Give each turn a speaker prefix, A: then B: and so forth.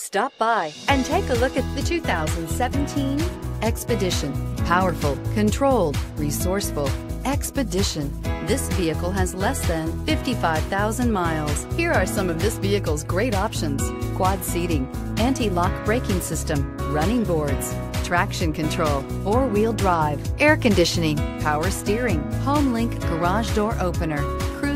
A: Stop by and take a look at the 2017 Expedition. Powerful, controlled, resourceful. Expedition. This vehicle has less than 55,000 miles. Here are some of this vehicle's great options. Quad seating, anti-lock braking system, running boards, traction control, four-wheel drive, air conditioning, power steering, HomeLink garage door opener,